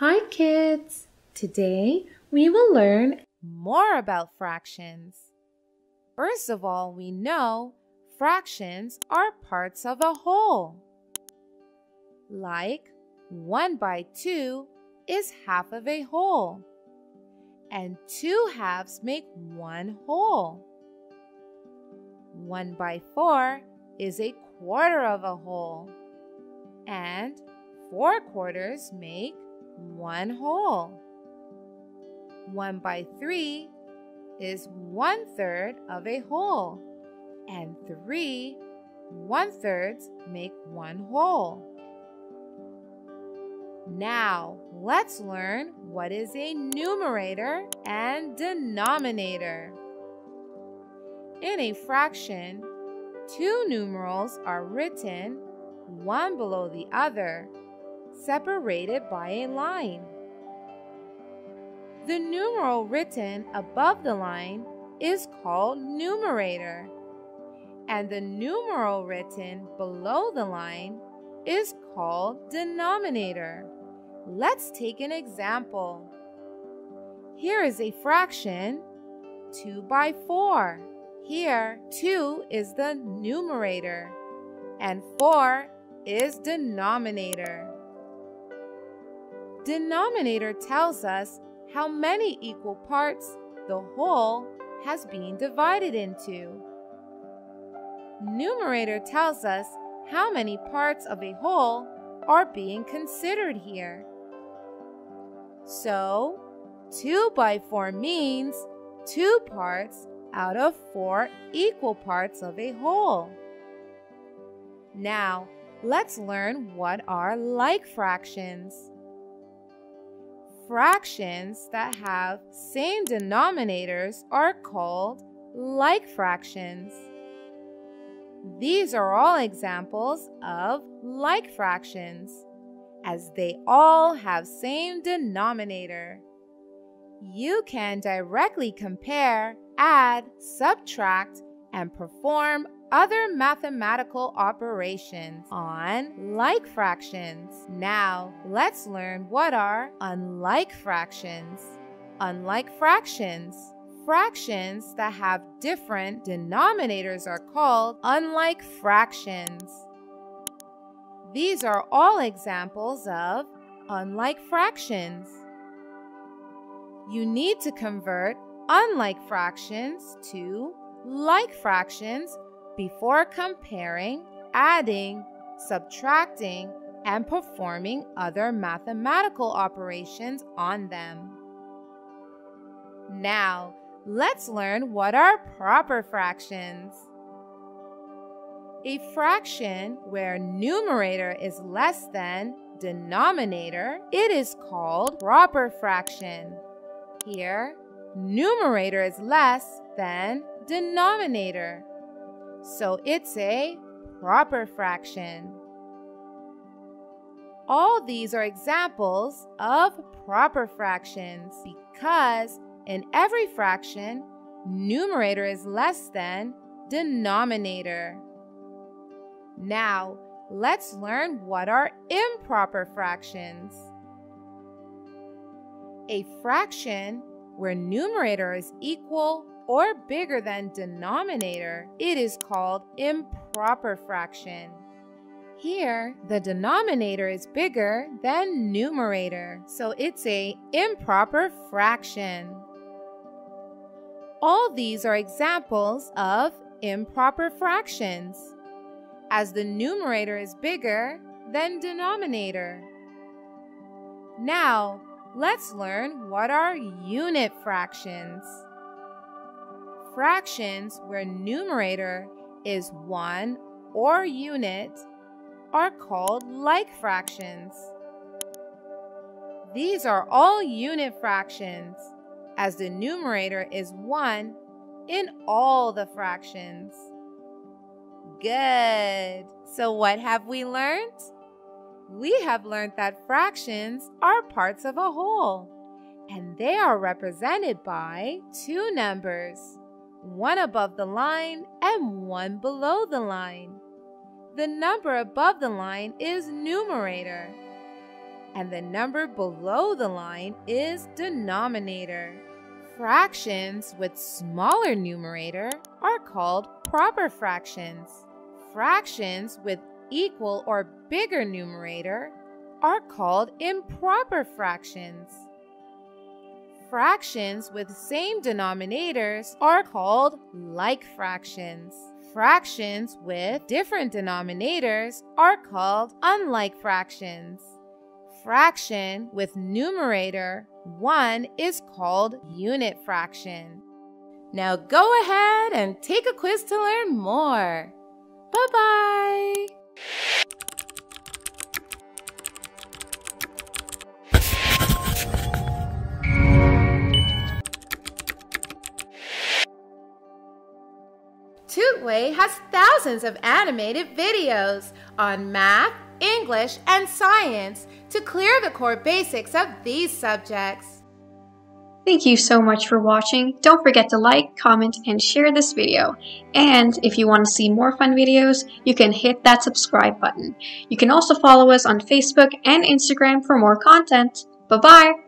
Hi, kids! Today we will learn more about fractions. First of all, we know fractions are parts of a whole. Like 1 by 2 is half of a whole, and two halves make one whole. 1 by 4 is a quarter of a whole, and 4 quarters make one whole. 1 by 3 is one third of a whole, and 3 one thirds make one whole. Now, let's learn what is a numerator and denominator. In a fraction, two numerals are written one below the other, separated by a line. The numeral written above the line is called numerator, and the numeral written below the line is called denominator. Let's take an example. Here is a fraction 2 by 4. Here, 2 is the numerator and 4 is denominator. Denominator tells us how many equal parts the whole has been divided into. Numerator tells us how many parts of a whole are being considered here. So, 2 by 4 means 2 parts out of 4 equal parts of a whole. Now, let's learn what are like fractions. Fractions that have same denominators are called like fractions. These are all examples of like fractions, as they all have same denominator. You can directly compare, add, subtract, and perform other mathematical operations on like fractions. Now, let's learn what are unlike fractions. Unlike fractions, fractions that have different denominators are called unlike fractions. These are all examples of unlike fractions. You need to convert unlike fractions to like fractions before comparing, adding, subtracting, and performing other mathematical operations on them. Now, let's learn what are proper fractions. A fraction where numerator is less than denominator, it is called proper fraction. Here, numerator is less than denominator. So it's a proper fraction. All these are examples of proper fractions because in every fraction, numerator is less than denominator. Now, let's learn what are improper fractions. A fraction where numerator is equal or bigger than denominator, it is called improper fraction. Here, the denominator is bigger than numerator, so it's a improper fraction. All these are examples of improper fractions, as the numerator is bigger than denominator. Now, let's learn what are unit fractions fractions where numerator is 1 or unit are called like fractions. These are all unit fractions, as the numerator is 1 in all the fractions. Good. So what have we learned? We have learned that fractions are parts of a whole, and they are represented by two numbers one above the line and one below the line. The number above the line is numerator, and the number below the line is denominator. Fractions with smaller numerator are called proper fractions. Fractions with equal or bigger numerator are called improper fractions. Fractions with same denominators are called like fractions. Fractions with different denominators are called unlike fractions. Fraction with numerator 1 is called unit fraction. Now go ahead and take a quiz to learn more. Bye-bye! TutWay has thousands of animated videos on math, English, and science to clear the core basics of these subjects. Thank you so much for watching. Don't forget to like, comment, and share this video. And if you want to see more fun videos, you can hit that subscribe button. You can also follow us on Facebook and Instagram for more content. Bye-bye!